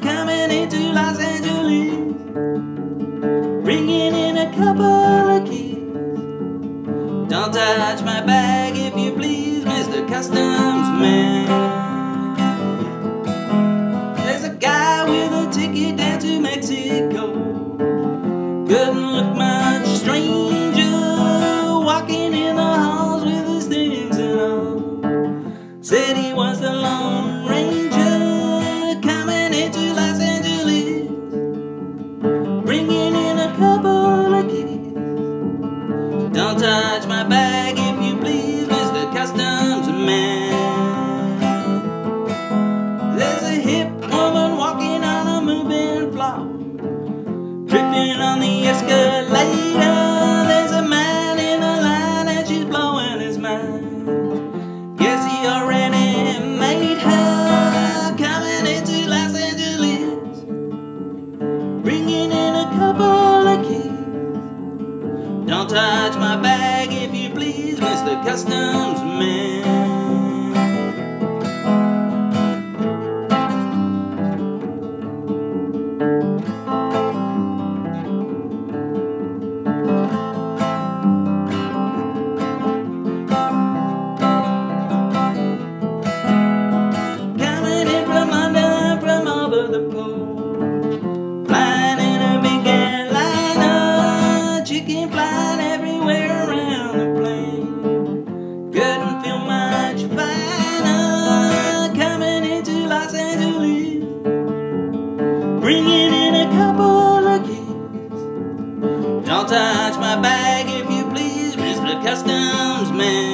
coming into Los Angeles, bringing in a couple of keys. Don't touch my bag if you please, Mr. Customs Man. There's a guy with a ticket down to Mexico. bag, if you please, Mr. Customs Man. There's a hip woman walking on a moving floor, tripping on the escalator. There's a man in a line and she's blowing his mind. Guess he already made her coming into Los Angeles, bringing in a couple of keys. Don't touch my big airliner, chicken flying everywhere Don't touch my bag if you please, Mr. Customs Man.